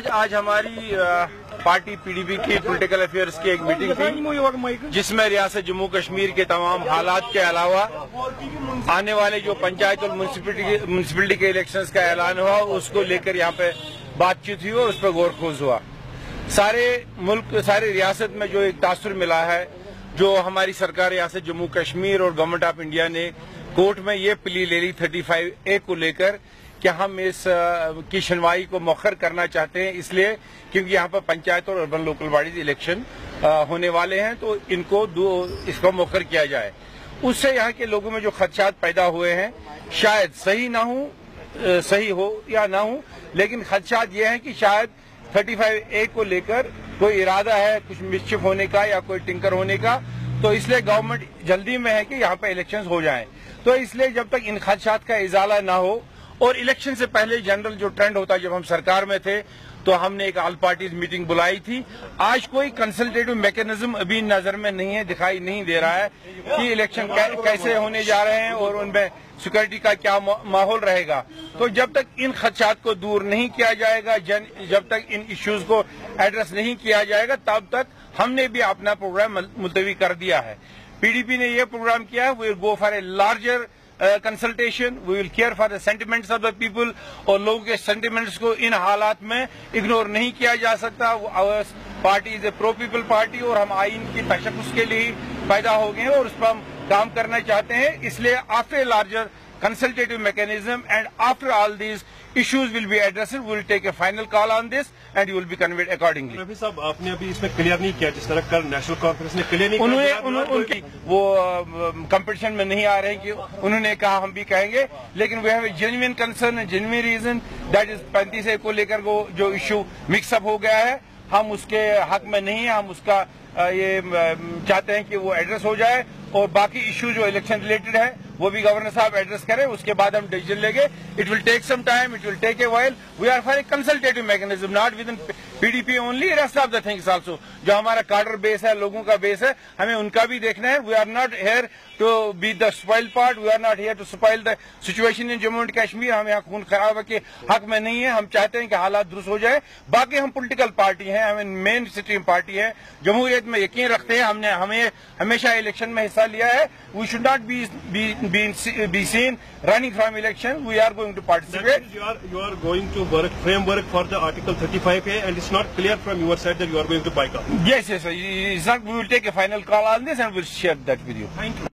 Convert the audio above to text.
آج آج ہماری پارٹی پی ڈی پی کی پولیٹیکل افیئرز کی ایک میٹنگ تھی، جس میں ریاست جموں کشمیر کے تمام حالات کے علاوہ آنے والے جو پنچایت اور میونسپلٹی کے الیکشنز کا اعلان ہوا، اس کو لے کر یہاں پہ بات چیت ہوئی اور اس پہ غور خوض ہوا۔ سارے ملک، سارے ریاست میں جو ایک تاثر ملا ہے، جو ہماری سرکار ریاست جموں کشمیر اور گورنمنٹ آف انڈیا نے کورٹ میں یہ پلی لے لی تھرٹی فائیو اے کو لے کر کہ ہم اس کی شنوائی کو مؤخر کرنا چاہتے ہیں، اس لیے کیونکہ یہاں پر پنچایت اور اربن لوکل باڈیز الیکشن ہونے والے ہیں، تو ان کو اس کو مؤخر کیا جائے۔ اس سے یہاں کے لوگوں میں جو خدشات پیدا ہوئے ہیں، شاید صحیح نہ ہوں صحیح ہو یا نہ ہوں، لیکن خدشات یہ ہیں کہ شاید تھرٹی فائیو اے کو لے کر کوئی ارادہ ہے کچھ مسچف ہونے کا یا کوئی ٹنکر ہونے کا، تو اس لیے گورنمنٹ جلدی میں ہے کہ یہاں پہ الیکشنز ہو جائیں۔ تو اس لیے جب تک ان خدشات کا ازالہ نہ ہو اور الیکشن سے پہلے جنرل جو ٹرینڈ ہوتا ہے جب ہم سرکار میں تھے، تو ہم نے ایک آل پارٹیز میٹنگ بلائی تھی۔ آج کوئی کنسلٹیٹو میکنزم ابھی نظر میں نہیں ہے، دکھائی نہیں دے رہا ہے کہ الیکشن کیسے ہونے جا رہے ہیں اور ان میں سیکورٹی کا کیا ماحول رہے گا۔ تو جب تک ان خدشات کو دور نہیں کیا جائے گا جب تک ان ایشوز کو ایڈریس نہیں کیا جائے گا، تب تک ہم نے بھی اپنا پروگرام ملتوی کر دیا ہے۔ پی ڈی پی نے یہ پروگرام کیا ہے we'll go for a larger consultation we will care for the sentiments of the people اور لوگوں کے سینٹیمنٹس کو ان حالات میں اگنور نہیں کیا جا سکتا۔ Party is a pro people party اور ہم آئین کی تشخص کے لیے پیدا ہو گئے ہیں اور اس پر ہم کام کرنا چاہتے ہیں۔ اس لیے after larger consultative mechanism and after all these issues will be address will take a final call on this and you will be conveyed accordingly صاحب آپ نے ابھی اس میں کلیئر نہیں کیا جس طرح کل نیشنل کانفرنس نے کلیئر نہیں انہوں ان کی وہ کمپٹیشن میں نہیں آ رہے کہ انہوں نے کہا ہم بھی کہیں گے لیکن we have a genuine concern genuine reason that is پینتیس اے کو لے کر وہ جو ایشو مکس اپ ہو گیا ہے ہم اس کے حق میں نہیں ہیں ہم اس کا یہ چاہتے ہیں کہ وہ ایڈریس ہو جائے اور باقی ایشو جو الیکشن ریلیٹڈ ہے وہ بھی گورنر صاحب ایڈریس کریں، اس کے بعد ہم ڈیسیزن لیں گے۔ It will take some time it will take a while we are for a consultative mechanism not within PDP only rest of the things also جو ہمارا کارڈر بیس ہے، لوگوں کا بیس ہے، ہمیں ان کا بھی دیکھنا ہے۔ We are not here to be the spoil part we are not here to spoil the situation in Jammu and Kashmir ہم یہاں خون خراب ہے کہ حق میں نہیں ہے۔ ہم چاہتے ہیں کہ حالات درست ہو جائے باقی ہم پولیٹیکل پارٹی ہیں ہمیں مین سٹریم پارٹی ہے جمہوریت میں یقین رکھتے ہیں۔ ہم نے ہمیں ہمیشہ الیکشن میں حصہ لیا ہے۔ We should not be seen uh, running from election, we are going to participate. You are, you are going to work framework for the Article 35A and it's not clear from your side that you are going to boycott. Yes, yes, sir. It's not, we will take a final call on this and we'll share that with you. Thank you.